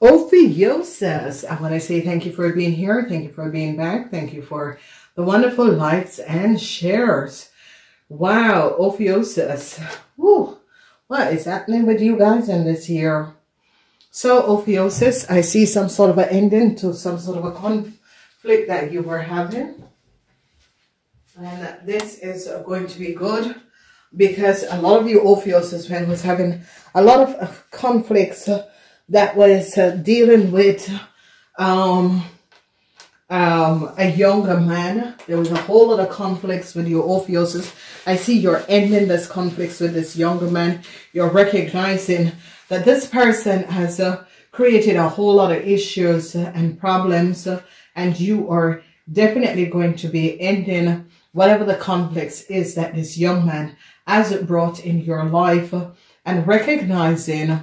Ophiuchus. I want to say thank you for being here. Thank you for being back. Thank you for the wonderful likes and shares. Wow, Ophiuchus. Woo. What is happening with you guys in this year? So, Ophiuchus, I see some sort of an ending to some sort of a conflict that you were having. And this is going to be good because a lot of you Ophiuchus when was having a lot of uh, conflicts uh, that was uh, dealing with um, um, a younger man. There was a whole lot of conflicts with your Ophiuchus. I see you're ending this conflicts with this younger man. You're recognizing that this person has uh, created a whole lot of issues and problems and you are definitely going to be ending whatever the conflicts is that this young man has brought in your life and recognizing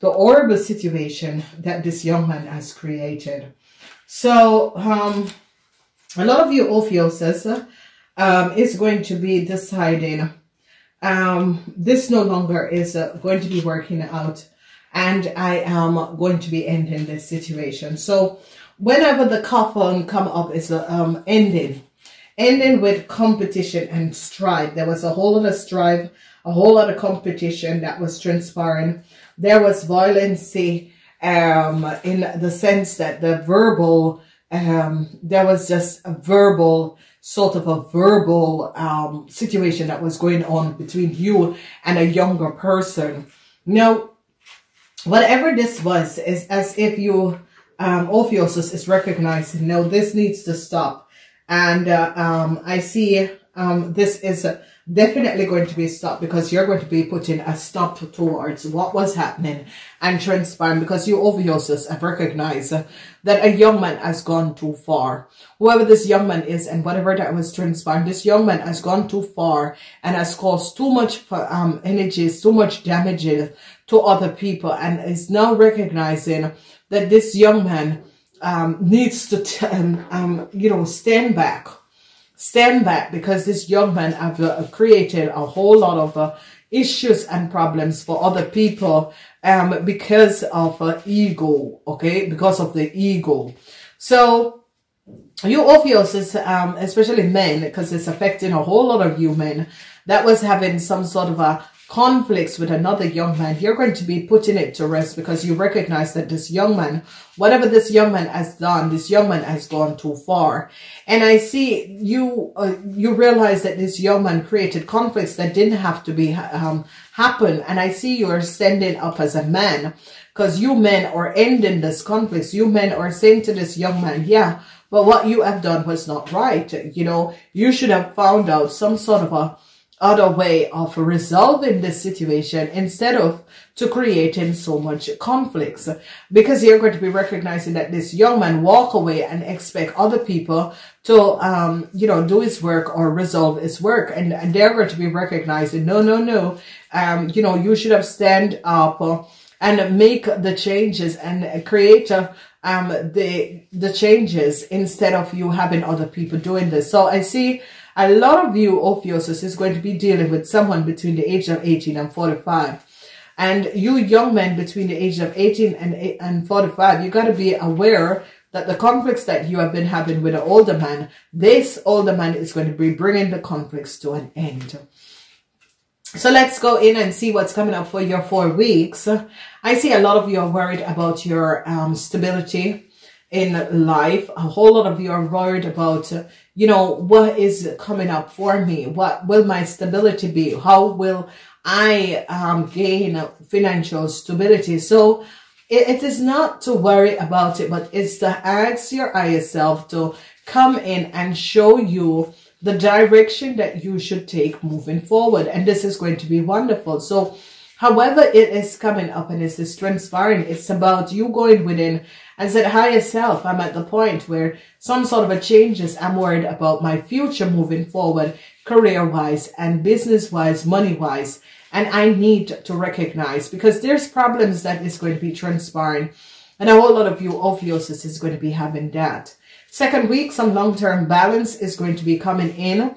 the horrible situation that this young man has created. So, um, a lot of you Ophiuchus um, is going to be deciding um, this no longer is uh, going to be working out and I am going to be ending this situation. So, whenever the coffin come up is uh, um, ending, ending with competition and strife. There was a whole lot of strife, a whole lot of competition that was transpiring there was violence um, in the sense that the verbal, um, there was just a verbal, sort of a verbal um, situation that was going on between you and a younger person. Now, whatever this was, is as if you, um, is recognizing, no, this needs to stop. And uh, um, I see um, this is a, definitely going to be stopped because you're going to be putting a stop towards what was happening and transpiring because you Ophiuchus have recognized that a young man has gone too far. Whoever this young man is and whatever that was transpiring, this young man has gone too far and has caused too much um, energies, too much damages to other people and is now recognizing that this young man um, needs to, um, um, you know, stand back stand back because this young man have uh, created a whole lot of uh, issues and problems for other people um, because of uh, ego, okay? Because of the ego. So, you Ophiuchus, um, especially men, because it's affecting a whole lot of you men, that was having some sort of a conflicts with another young man, you're going to be putting it to rest because you recognize that this young man, whatever this young man has done, this young man has gone too far. And I see you, uh, you realize that this young man created conflicts that didn't have to be, um, happen. And I see you are standing up as a man because you men are ending this conflicts. You men are saying to this young man, yeah, but what you have done was not right. You know, you should have found out some sort of a, other way of resolving this situation instead of to creating so much conflicts. Because you're going to be recognizing that this young man walk away and expect other people to um you know do his work or resolve his work. And, and they're going to be recognizing no no no. Um you know you should have stand up and make the changes and create a, um the the changes instead of you having other people doing this. So i see a lot of you Ophiuchus is going to be dealing with someone between the age of 18 and 45. And you young men between the age of 18 and, and 45, you got to be aware that the conflicts that you have been having with an older man, this older man is going to be bringing the conflicts to an end. So let's go in and see what's coming up for your four weeks. I see a lot of you are worried about your um, stability in life. A whole lot of you are worried about, you know, what is coming up for me? What will my stability be? How will I um, gain financial stability? So it, it is not to worry about it, but it's to ask your higher self to come in and show you the direction that you should take moving forward. And this is going to be wonderful. So however it is coming up and it's transpiring, it's about you going within and said, higher self, I'm at the point where some sort of a changes. I'm worried about my future moving forward, career-wise and business-wise, money-wise. And I need to recognize because there's problems that is going to be transpiring. And a whole lot of you Ophiuchus is going to be having that. Second week, some long-term balance is going to be coming in.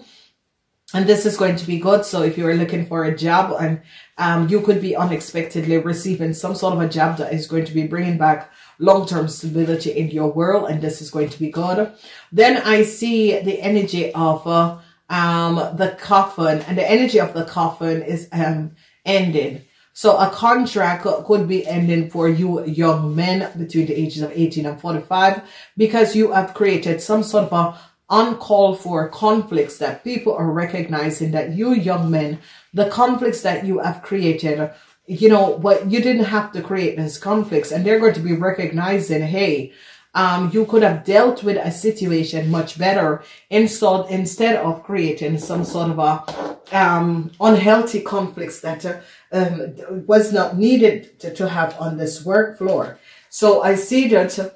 And this is going to be good. So if you're looking for a job and um, you could be unexpectedly receiving some sort of a job that is going to be bringing back long-term stability in your world and this is going to be good. Then I see the energy of uh, um, the coffin and the energy of the coffin is um, ending. So a contract could be ending for you young men between the ages of 18 and 45 because you have created some sort of a uncalled for conflicts that people are recognizing that you young men, the conflicts that you have created, you know, what you didn't have to create these conflicts and they're going to be recognizing, hey, um, you could have dealt with a situation much better instead, instead of creating some sort of a um, unhealthy conflicts that uh, um, was not needed to, to have on this work floor. So I see that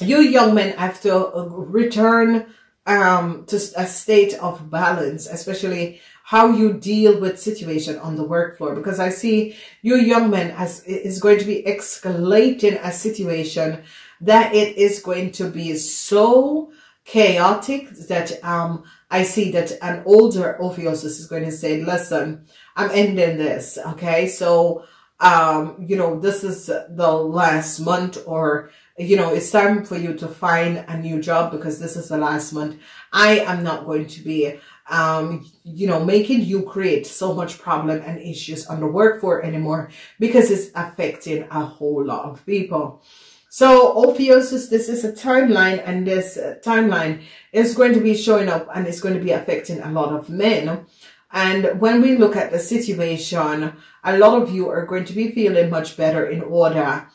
you young men have to return um, to a state of balance, especially how you deal with situation on the work floor. Because I see you young men as is going to be escalating a situation that it is going to be so chaotic that um I see that an older Ophiuchus is going to say, listen, I'm ending this. Okay. So, um, you know, this is the last month or, you know, it's time for you to find a new job because this is the last month. I am not going to be, um, you know, making you create so much problem and issues on the work for anymore because it's affecting a whole lot of people. So Ophiuchus, this is a timeline and this uh, timeline is going to be showing up and it's going to be affecting a lot of men. And when we look at the situation, a lot of you are going to be feeling much better in order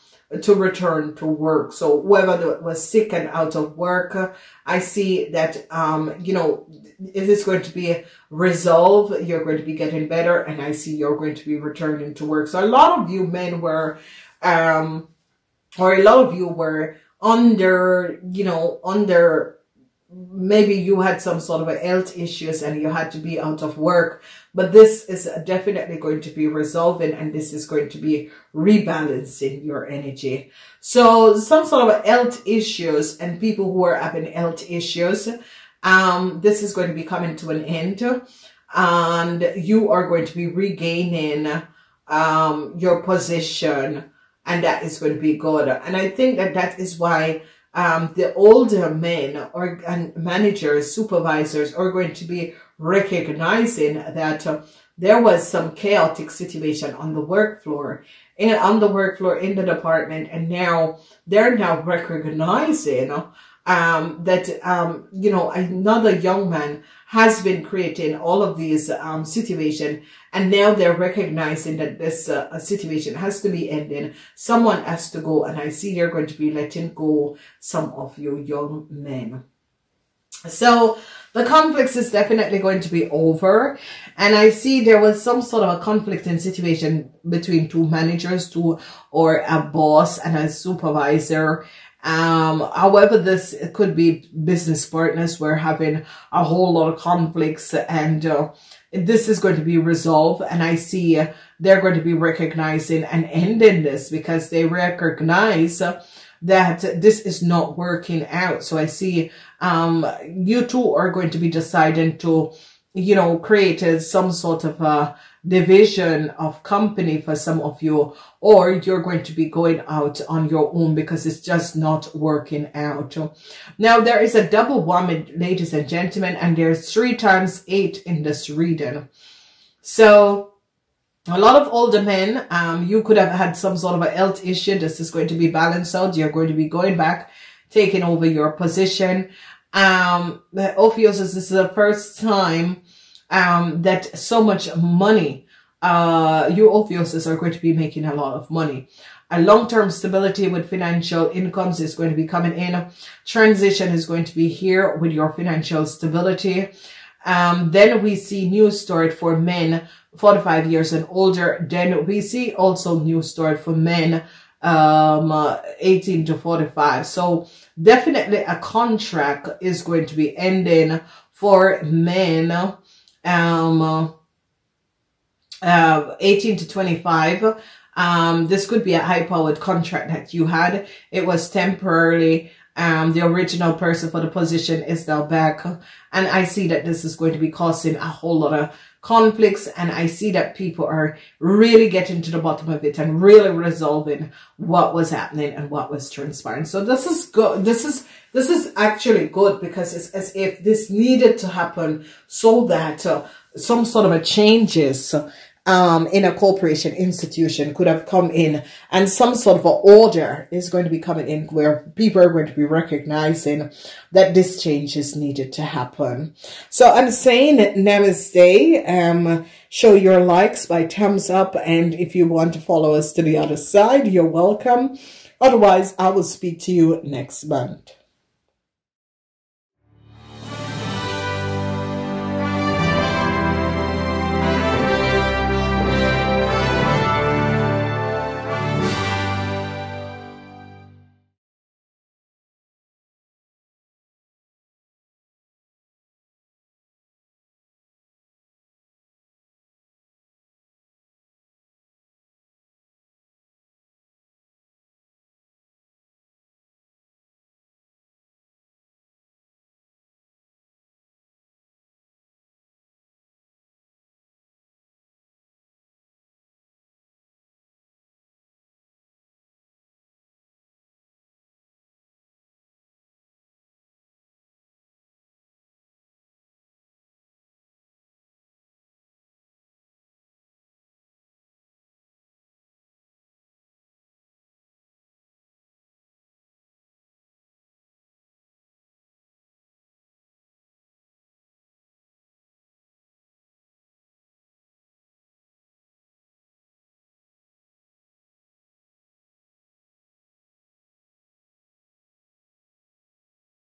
to return to work. So whoever was sick and out of work, I see that, um, you know, it is going to be resolved. You're going to be getting better and I see you're going to be returning to work. So a lot of you men were, um, or a lot of you were under, you know, under maybe you had some sort of health issues and you had to be out of work but this is definitely going to be resolving and this is going to be rebalancing your energy so some sort of health issues and people who are having health issues um this is going to be coming to an end and you are going to be regaining um your position and that is going to be good. And I think that that is why um, the older men or and managers, supervisors are going to be recognizing that uh, there was some chaotic situation on the work floor, in, on the work floor in the department, and now they're now recognizing um, that, um, you know, another young man has been creating all of these um, situations and now they're recognizing that this uh, situation has to be ending. Someone has to go and I see they're going to be letting go some of your young men. So the conflict is definitely going to be over. And I see there was some sort of a conflict in situation between two managers, two or a boss and a supervisor. Um, however, this could be business partners. We're having a whole lot of conflicts and, uh, this is going to be resolved and I see they're going to be recognizing and ending this because they recognize that this is not working out. So I see um, you two are going to be deciding to, you know, create some sort of a division of company for some of you, or you're going to be going out on your own because it's just not working out. Now, there is a double whammy, ladies and gentlemen, and there's three times eight in this reading. So, a lot of older men, um, you could have had some sort of a health issue. This is going to be balanced out. You're going to be going back, taking over your position. Um, Ophiuchus, this is the first time um, that so much money, uh, you Ophiuchus are going to be making a lot of money. A long-term stability with financial incomes is going to be coming in. Transition is going to be here with your financial stability. Um, then we see new start for men 45 years and older. Then we see also new start for men um, uh, 18 to 45. So definitely a contract is going to be ending for men um, uh, 18 to 25. Um, this could be a high powered contract that you had. It was temporarily. Um, the original person for the position is now back. And I see that this is going to be causing a whole lot of conflicts and I see that people are really getting to the bottom of it and really resolving what was happening and what was transpiring. So this is good. This is, this is actually good because it's as if this needed to happen so that uh, some sort of a changes um, in a corporation institution could have come in and some sort of order is going to be coming in where people are going to be recognizing that this change is needed to happen. So I'm saying namaste, um, show your likes by thumbs up. And if you want to follow us to the other side, you're welcome. Otherwise, I will speak to you next month.